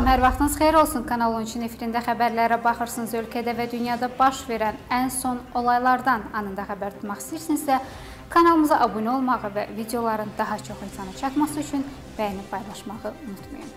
Salam, hər vaxtınız xeyir olsun. Kanal 13-ün efirində xəbərlərə baxırsınız. Ölkədə və dünyada baş verən ən son olaylardan anında xəbər tutmaq istəyirsinizsə, kanalımıza abunə olmağı və videoların daha çox insana çatması üçün bəyənib paylaşmağı unutmayın.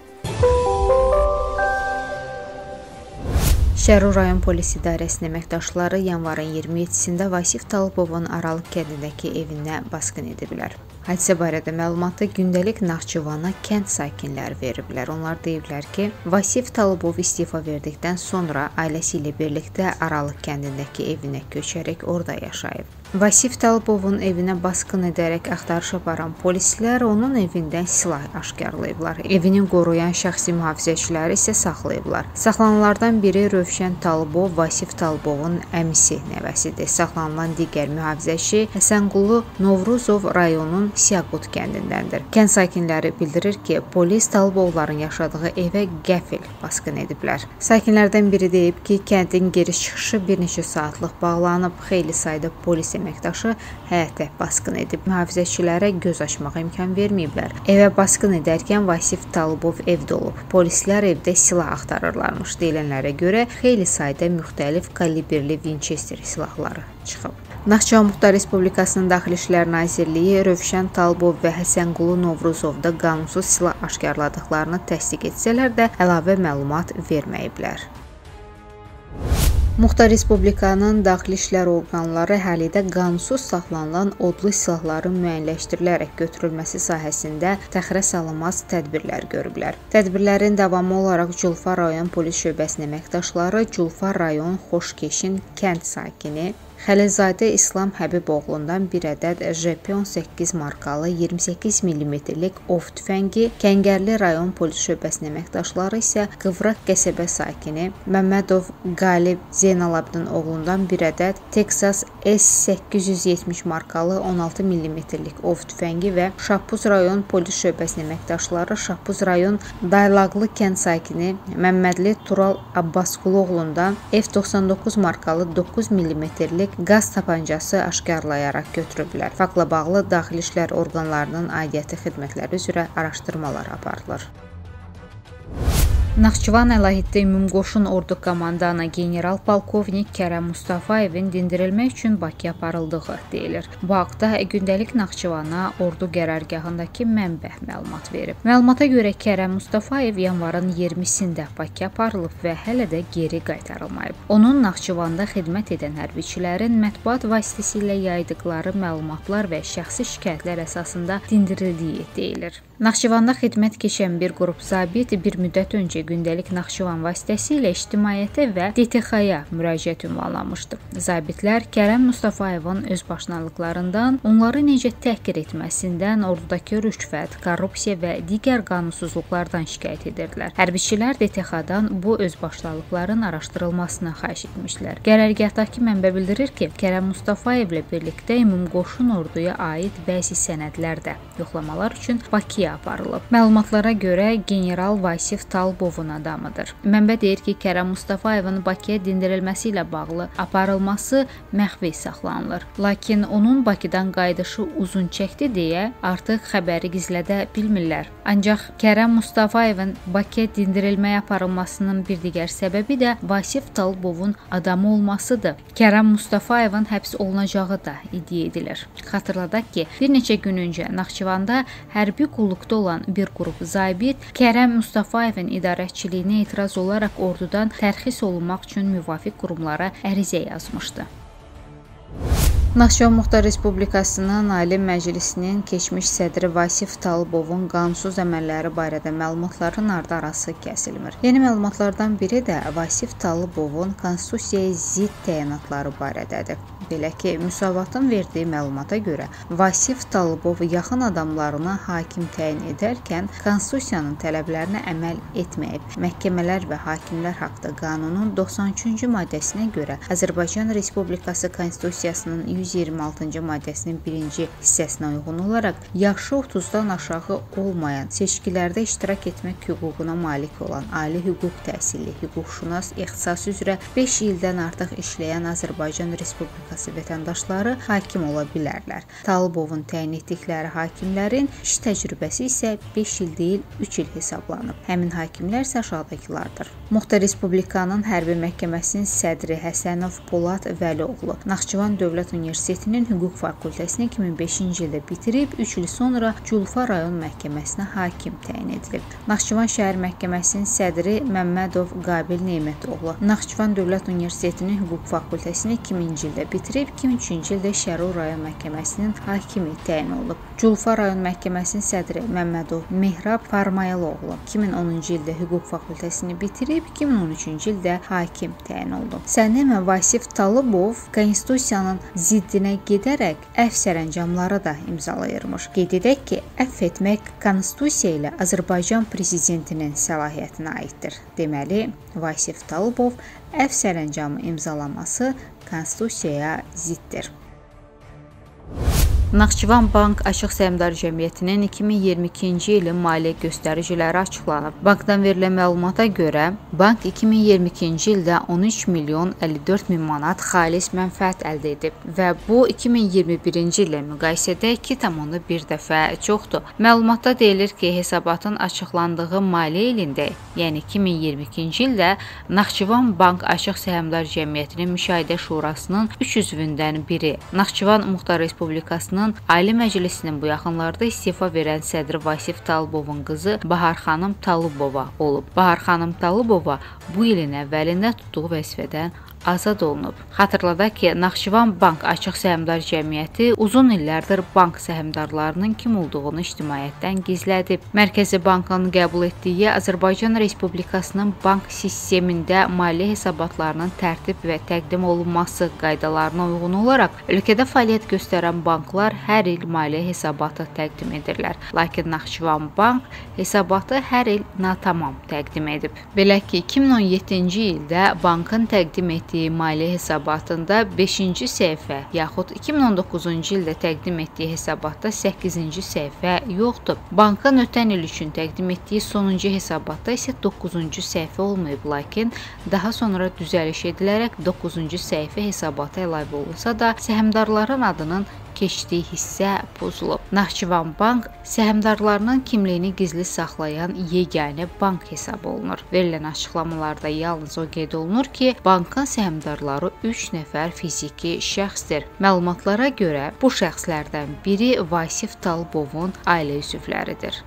Şərur rayon polis idarəsinin əməkdaşları yanvarın 27-sində Vasif Talıbovun Aralıq kəndindəki evinə basqın ediblər. Hadisə barədə məlumatı gündəlik Naxçıvana kənd sakinləri veriblər. Onlar deyiblər ki, Vasif Talıbov istefa verdikdən sonra ailəsi ilə birlikdə Aralıq kəndindəki evinə köçərək orada yaşayıb. Vasif Talıbovun evinə basqın edərək axtarış aparan polislər onun evindən silah aşkarlayıblar. Evini qoruyan şəxsi mühafizəçiləri isə saxlayıblar. Saxlanılanlardan biri Rövşən Talıbov Vasif Talıbovun əmisi nəvəsidir. Saxlanılan digər mühafizəçi Həsənqulu Novruzov rayonunun Siyaqut kəndindəndir. Kənd sakinləri bildirir ki, polis Talıbovların yaşadığı evə qəfil basqın ediblər. Sakinlərdən biri deyib ki, kəndin giriş çıxışı bir neçə saatlıq bağlanıb, xeyli sayda polis əməkdaşı həyətə basqın edib. Mühafizəçilərə göz açmağa imkan verməyiblər. Evə basqın edərkən Vasif Talıbov evdə olub. Polislər evdə silah axtarırlarmış. Deyilənlərə görə xeyli sayda müxtəlif kalibrli Winchester silahları çıxıb. Naxçıvan Muxtar Respublikasının Daxili İşlər Nazirliyi Rövşən Talbov və Həsənqulu Novruzovda qanunsuz silah aşkarladıqlarını təsdiq etsələr də əlavə məlumat verməyiblər. Muxtar Respublikanın daxili işlər orqanları əhalidə qanunsuz saxlanılan odlu silahların müəyyənləşdirilərək götürülməsi sahəsində təxirə salınmaz tədbirlər görüblər. Tədbirlərin davamı olaraq Culfa rayon polis şöbəsinin əməkdaşları Culfa rayon Xoşkeşin kənd sakini Xəlilzadə İslam Həbiboğlundan bir ədəd JP18 markalı 28 mm-lik ov tüfəngi, Kəngərli rayon polis şöbəsinin əməkdaşları isə Qıvraq qəsəbə sakini Məmmədov Qalib Zeynalabdin oğlundan bir ədəd Texas S870 markalı 16 mm-lik ov tüfəngi və Şahbuz rayon polis şöbəsinin əməkdaşları Şahbuz rayon Daylaqlı kənd sakini Məmmədli Tural Abbasqulu oğlundan F99 markalı 9 mm-lik qaz tapancası aşkarlayaraq götürüblər. Faktla bağlı daxili işlər orqanlarının aidiyyəti xidmətləri üzrə araşdırmalar aparılır. Naxçıvan əlahiddə ümumqoşun ordu komandanı general-polkovnik Kərəm Mustafayevin dindirilmək üçün Bakıya aparıldığı deyilir. Bu haqda gündəlik Naxçıvana ordu qərargahındakı mənbə məlumat verib. Məlumata görə Kərəm Mustafayev yanvarın 20-sində Bakıya aparılıb və hələ də geri qaytarılmayıb. Onun Naxçıvanda xidmət edən hərbiçilərin mətbuat vasitəsilə yaydıqları məlumatlar və şəxsi şikayətlər əsasında dindirildiyi deyilir. Naxçıvanda xidmət keçən bir qrup zabit bir müddət öncə gündəlik Naxçıvan vasitəsilə ictimaiyyətə və DTX-ya müraciət ünvanlamışdı. Zabitlər Kərəm Mustafayevin özbaşınalıqlarından, onları necə təhqir etməsindən, ordudakı rüşvət, korrupsiya və digər qanunsuzluqlardan şikayət edirdilər. Hərbiçilər DTX-dan bu özbaşınalıqların araşdırılmasını xahiş etmişlər. Qərargahdakı mənbə bildirir ki, Kərəm Mustafayevlə birlikdə ümumqoşun orduya aid bəzi sənədlər də yoxlamalar üçün Bakıya aparılıb. Məlumatlara görə general Vasif Talbovun adamıdır. Mənbə deyir ki, Kərəm Mustafayevin Bakıya dindirilməsi ilə bağlı aparılması məxfi saxlanılır. Lakin onun Bakıdan qayıdışı uzun çəkdi deyə artıq xəbəri gizlədə bilmirlər. Ancaq Kərəm Mustafayevin Bakıya dindirilməyə aparılmasının bir digər səbəbi də Vasif Talbovun adamı olmasıdır. Kərəm Mustafayevin həbs olunacağı da iddia edilir. Xatırladaq ki, bir neçə gün öncə Naxçıvanda hərbi qulluq qulluqda olan bir qrup zabit Kərəm Mustafayevin idarəçiliyinə etiraz olaraq ordudan tərxis olunmaq üçün müvafiq qurumlara ərizə yazmışdı. Naxçıvan Muxtar Respublikasının Ali Məclisinin keçmiş sədri Vasif Talıbovun qanunsuz əməlləri barədə məlumatların ardı-arası kəsilmir. Yeni məlumatlardan biri də Vasif Talıbovun konstitusiyaya zidd təyinatları barədədir. Belə ki, müsavatın verdiyi məlumata görə Vasif Talıbov yaxın adamlarını hakim təyin edərkən konstitusiyanın tələblərinə əməl etməyib. Məhkəmələr və hakimlər haqqında qanunun 93-cü maddəsinə görə Azərbaycan Respublikası Konstitusiyasının 126-cı maddəsinin 1-ci hissəsinə uyğun olaraq yaşı 30-dan aşağı olmayan seçkilərdə iştirak etmək hüququna malik olan ali hüquq təhsilli, hüquqşünas ixtisası üzrə 5 ildən artıq işləyən Azərbaycan Respublikası vətəndaşları hakim ola bilərlər. Talıbovun təyin etdikləri hakimlərin iş təcrübəsi isə 5 il deyil, 3 il hesablanıb. Həmin hakimlər isə aşağıdakılardır. Muxtar Respublikanın Hərbi Məhkəməsinin sədri Həsənov Polad Vəlioğlu Naxçıvan Dövlət Universitetinin Hüquq fakültəsini 2005-ci ildə bitirib 3 il sonra Culfa rayon məhkəməsinə hakim təyin edilib. Naxçıvan şəhər məhkəməsinin sədri Məmmədov Qabil Nemətoğlu Naxçıvan Dövlət Universitetinin Hüquq fakültəsini 2000-ci ildə bitirib 2003-cü ildə Şərur rayon məhkəməsinin hakimi təyin olunub. Culfa rayon məhkəməsinin sədri Məmmədov Mehrab Parmayeloğlu 2010-cu ildə Hüquq fakültəsini bitirib bitirib 2013-cü ildə hakim təyin oldu. Sənim Vasif Talıbov konstitusiyanın ziddinə gedərək əfv sərəncamları da imzalayırmış. Qeyd edək ki, əfv etmək konstitusiya ilə Azərbaycan prezidentinin səlahiyyətinə aiddir. Deməli, Vasif Talıbov əfv sərəncamı imzalaması konstitusiyaya ziddir. Naxçıvan Bank Açıq Səhmdar Cəmiyyətinin 2022-ci ilin maliyyə göstəriciləri açıqlanıb. Bankdan verilən məlumata görə, bank 2022-ci ildə 13 milyon 54 min manat xalis mənfəət əldə edib və bu 2021-ci illə müqayisədə 2,1 dəfə çoxdur. Məlumatda deyilir ki, hesabatın açıqlandığı maliyyə ilində, yəni 2022-ci ildə Naxçıvan Bank Açıq Səhmdar Cəmiyyətinin Müşahidə Şurasının 3 üzvündən biri, Naxçıvan Muxtar Respublikasının Respublikasının Ali Məclisinin bu yaxınlarda istefa verən sədri Vasif Talıbovun qızı Bahar xanım Talıbova olub. Bahar xanım Talıbova bu ilin əvvəlində tutduğu vəzifədən azad olunub. Xatırladaq ki, Naxçıvan Bank Açıq Səhmdar Cəmiyyəti uzun illərdir bank səhmdarlarının kim olduğunu ictimaiyyətdən gizlədib. Mərkəzi Bankın qəbul etdiyi Azərbaycan Respublikasının bank sistemində maliyyə hesabatlarının tərtib və təqdim olunması qaydalarına uyğun olaraq ölkədə fəaliyyət göstərən banklar hər il maliyyə hesabatı təqdim edirlər. Lakin Naxçıvan Bank hesabatı hər il natamam təqdim edib. Belə ki, 2017-ci ildə bankın təqdim etdiyi etdiyi maliyyə hesabatında 5-ci səhifə yaxud 2019-cu ildə təqdim etdiyi hesabatda 8-ci səhifə yoxdur. Bankın ötən il üçün təqdim etdiyi sonuncu hesabatda isə 9-cu səhifə olmayıb, lakin daha sonra düzəliş edilərək 9-cu səhifə hesabata əlavə olunsa da, səhmdarların adının keçdiyi hissə pozulub. Naxçıvan Bank səhmdarlarının kimliyini gizli saxlayan yeganə bank hesab olunur. Verilən açıqlamalarda yalnız o qeyd olunur ki, bankın səhmdarları 3 nəfər fiziki şəxsdir. Məlumatlara görə bu şəxslərdən biri Vasif Talbovun ailə üzvləridir.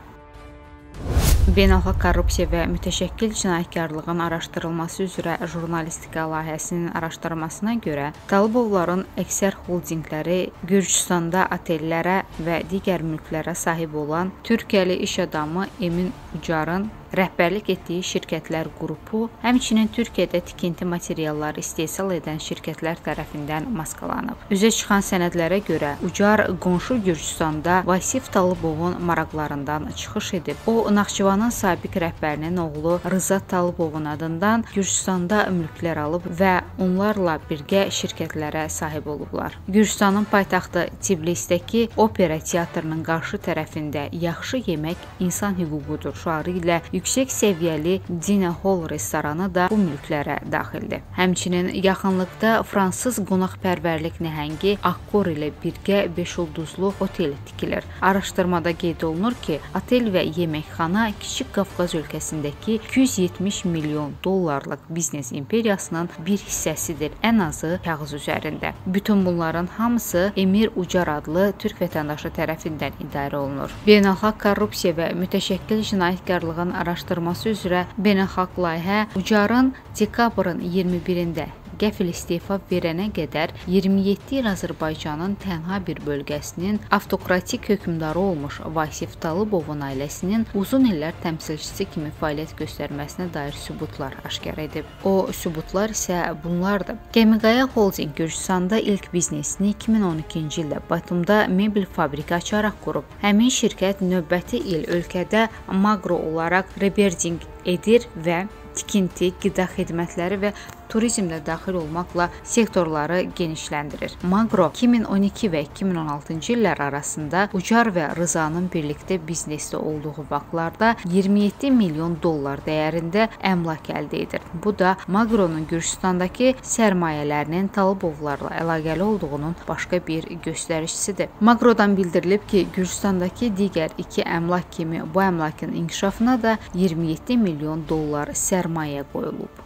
Beynəlxalq Korrupsiya və Mütəşəkkil Cinayətkarlığın araşdırılması üzrə jurnalistika layihəsinin araşdırmasına görə Talıbovların əksər holdinqləri Gürcüstanda otellərə və digər mülklərə sahib olan Türkiyəli iş adamı Emin Ucarın rəhbərlik etdiyi şirkətlər qrupu, həmçinin Türkiyədə tikinti materialları istehsal edən şirkətlər tərəfindən maskalanıb. Üzə çıxan sənədlərə görə Ucar qonşu Gürcüstanda Vasif Talıbovun maraqlarından çıxış edib. O Naxçıvanın sabiq rəhbərinin oğlu Rıza Talıbovun adından Gürcüstanda mülklər alıb və onlarla birgə şirkətlərə sahib olublar. Gürcüstanın paytaxtı Tbilistəki opera teatrının qarşı tərəfində yaxşı yemək insan hüququdur şüarı ilə yüksək səviyyəli Dina Hall restoranı da bu mülklərə daxildir. Həmçinin yaxınlıqda fransız qonaqpərvərlik nəhəngi Accor ilə birgə 5 ulduzlu otel tikilir. Araşdırmada qeyd olunur ki, otel və yeməkxana Kiçik Qafqaz ölkəsindəki 270 milyon dollarlıq biznes imperiyasının bir hissəsidir, ən azı kağız üzərində. Bütün bunların hamısı Emir Ucar adlı türk vətəndaşı tərəfindən idarə olunur. Beynəlxalq korrupsiya və mütəşəkkil cinayətkarlığın araşdırması üzrə beynəlxalq layihə Ucarın dekabrın 21-də qəfil istefa verənə qədər 27 il Azərbaycanın tənha bir bölgəsinin avtokratik hökmdarı olmuş Vasif Talıbovun ailəsinin uzun illər təmsilçisi kimi fəaliyyət göstərməsinə dair sübutlar aşkar edib. O sübutlar isə bunlardır. Gəmiqaya Holding Gürcüstanda ilk biznesini 2012-ci ildə Batumda mebel fabriki açaraq qurub. Həmin şirkət növbəti il ölkədə Magro olaraq rebranding edir və tikinti, qida xidmətləri və turizm də daxil olmaqla sektorları genişləndirir. Maqro 2012 və 2016-cı illər arasında Ucar və Rızanın birlikdə biznesdə olduğu vaxtlarda 27 milyon dollar dəyərində əmlak əldə edir. Bu da Maqronun Gürcüstandakı sərmayələrinin Talibovlarla əlaqəli olduğunun başqa bir göstəricisidir. Maqrodan bildirilib ki, Gürcüstandakı digər iki əmlak kimi bu əmlakın inkişafına da 27 milyon dollar sərmayə qoyulub.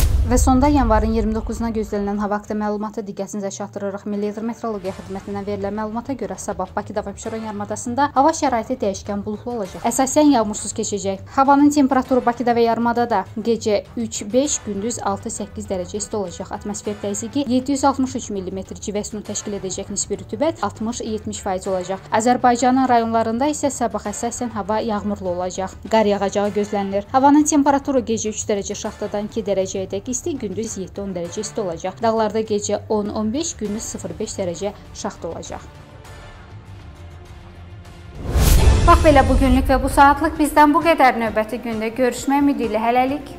Və sonda yanvarın 29-na gözlənilən hava haqqında məlumatı diqqətinizə çatdırırıq. Milli Hidrometeorologiya Xidmətindən verilən məlumata görə sabah Bakıda və Abşeron yarımadasında hava şəraiti dəyişkən buludlu olacaq. Əsasən yağmursuz keçəcək. Havanın temperaturu Bakıda və yarımadada gecə 3-5, gündüz 6-8 dərəcə isti olacaq. Atmosfer təzyiqi 763 mm civə sütunu təşkil edəcək. Nisbi rütubət 60-70% olacaq. Azərbaycanın rayonlarında isə sabah əsasən hava yağmurlu olacaq. Qar yağacağı gözlənilir. Havanın temperaturu gecə 3 dərəcə şaxtadan 2 dərəcəyədək isti, gündüz 7-10 dərəcə isti olacaq. Dağlarda gecə 10-15, gündüz 0-5 dərəcə şaxta olacaq. Bax belə bu günlük və bu saatlıq bizdən bu qədər növbəti gündə görüşmək ümidi ilə hələlik